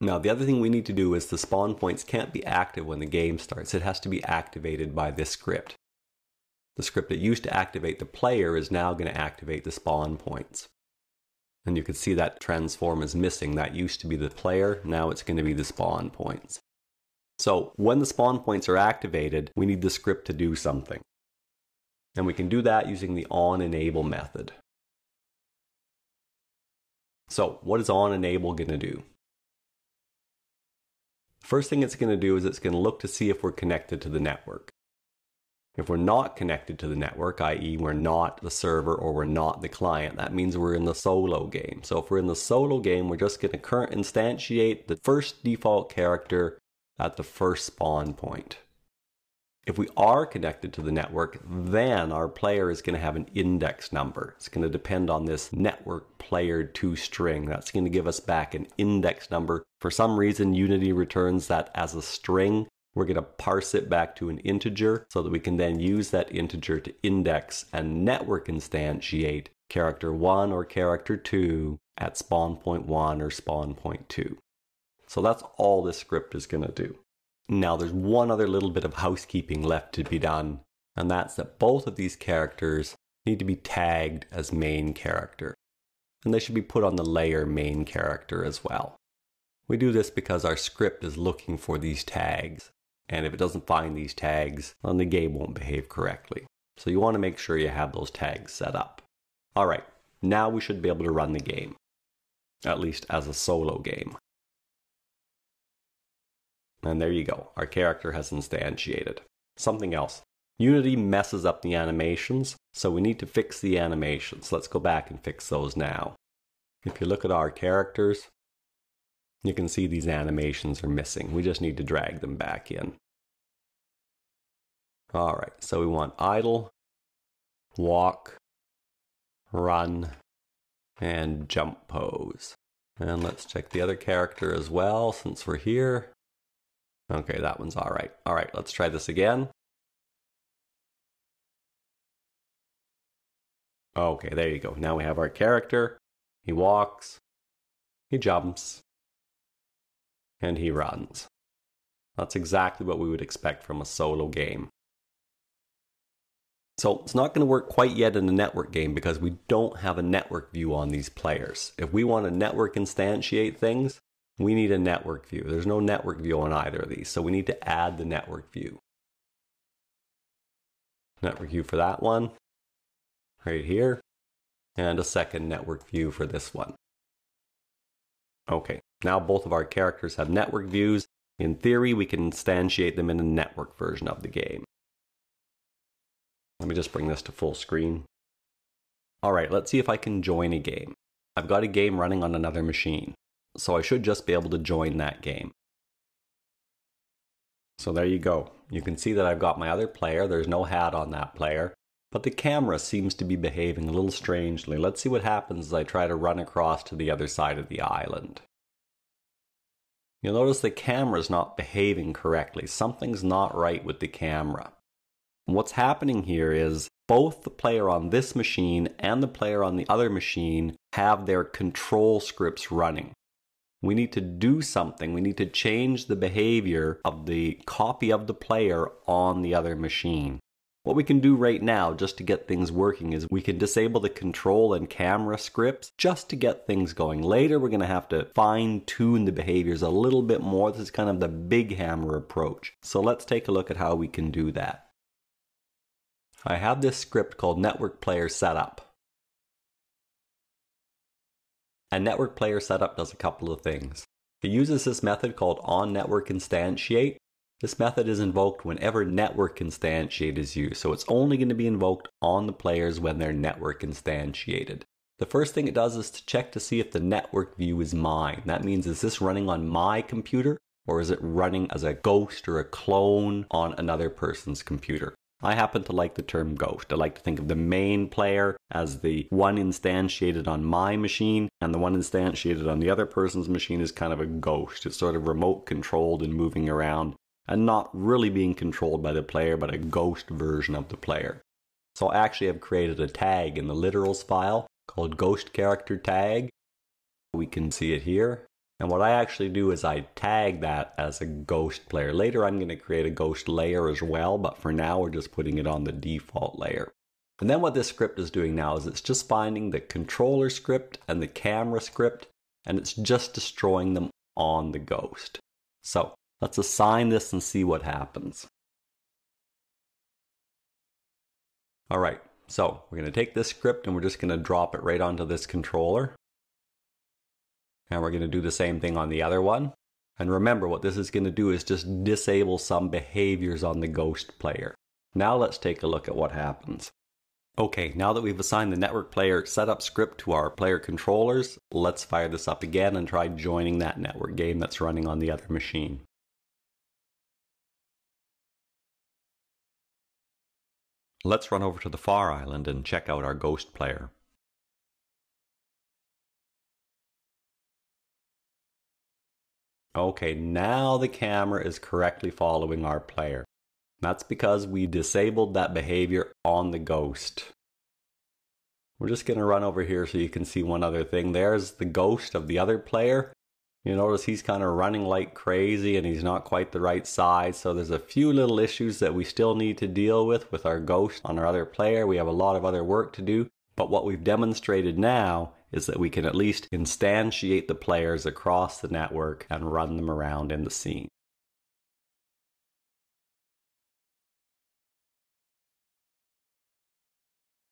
Now, the other thing we need to do is the spawn points can't be active when the game starts. It has to be activated by this script. The script that used to activate the player is now going to activate the spawn points. And you can see that transform is missing. That used to be the player, now it's going to be the spawn points. So when the spawn points are activated, we need the script to do something. And we can do that using the onEnable method. So what is onEnable going to do? First thing it's going to do is it's going to look to see if we're connected to the network. If we're not connected to the network, i.e. we're not the server or we're not the client, that means we're in the solo game. So if we're in the solo game, we're just going to current instantiate the first default character at the first spawn point. If we are connected to the network, then our player is going to have an index number. It's going to depend on this network player to string. That's going to give us back an index number. For some reason, Unity returns that as a string. We're going to parse it back to an integer so that we can then use that integer to index and network instantiate character 1 or character 2 at spawn point 1 or spawn point 2. So that's all this script is going to do. Now, there's one other little bit of housekeeping left to be done, and that's that both of these characters need to be tagged as main character, and they should be put on the layer main character as well. We do this because our script is looking for these tags, and if it doesn't find these tags, then the game won't behave correctly. So you want to make sure you have those tags set up. Alright, now we should be able to run the game, at least as a solo game. And there you go, our character has instantiated. Something else. Unity messes up the animations, so we need to fix the animations. Let's go back and fix those now. If you look at our characters, you can see these animations are missing. We just need to drag them back in. Alright, so we want idle, walk, run, and jump pose. And let's check the other character as well since we're here. Okay, that one's all right. All right, let's try this again. Okay, there you go. Now we have our character. He walks, he jumps, and he runs. That's exactly what we would expect from a solo game. So it's not going to work quite yet in a network game because we don't have a network view on these players. If we want to network instantiate things, we need a network view. There's no network view on either of these, so we need to add the network view. Network view for that one, right here, and a second network view for this one. Okay, now both of our characters have network views. In theory, we can instantiate them in a network version of the game. Let me just bring this to full screen. Alright, let's see if I can join a game. I've got a game running on another machine so I should just be able to join that game. So there you go. You can see that I've got my other player. There's no hat on that player. But the camera seems to be behaving a little strangely. Let's see what happens as I try to run across to the other side of the island. You'll notice the camera's not behaving correctly. Something's not right with the camera. what's happening here is both the player on this machine and the player on the other machine have their control scripts running. We need to do something. We need to change the behavior of the copy of the player on the other machine. What we can do right now, just to get things working, is we can disable the control and camera scripts just to get things going. Later, we're going to have to fine tune the behaviors a little bit more. This is kind of the big hammer approach. So let's take a look at how we can do that. I have this script called Network Player Setup. A network player setup does a couple of things. It uses this method called onNetworkInstantiate. This method is invoked whenever network instantiate is used, so it's only going to be invoked on the players when they're network instantiated. The first thing it does is to check to see if the network view is mine. That means is this running on my computer or is it running as a ghost or a clone on another person's computer? I happen to like the term ghost. I like to think of the main player as the one instantiated on my machine, and the one instantiated on the other person's machine is kind of a ghost. It's sort of remote controlled and moving around, and not really being controlled by the player, but a ghost version of the player. So I actually have created a tag in the literals file called ghost character tag. We can see it here. And what I actually do is I tag that as a ghost player. Later I'm going to create a ghost layer as well, but for now we're just putting it on the default layer. And then what this script is doing now is it's just finding the controller script and the camera script, and it's just destroying them on the ghost. So let's assign this and see what happens. All right, so we're going to take this script and we're just going to drop it right onto this controller. And we're going to do the same thing on the other one. And remember, what this is going to do is just disable some behaviors on the ghost player. Now let's take a look at what happens. Okay, now that we've assigned the network player setup script to our player controllers, let's fire this up again and try joining that network game that's running on the other machine. Let's run over to the far island and check out our ghost player. Okay, now the camera is correctly following our player. That's because we disabled that behavior on the ghost. We're just going to run over here so you can see one other thing. There's the ghost of the other player. You notice he's kind of running like crazy and he's not quite the right size. So there's a few little issues that we still need to deal with with our ghost on our other player. We have a lot of other work to do. But what we've demonstrated now is that we can at least instantiate the players across the network and run them around in the scene.